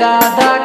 da da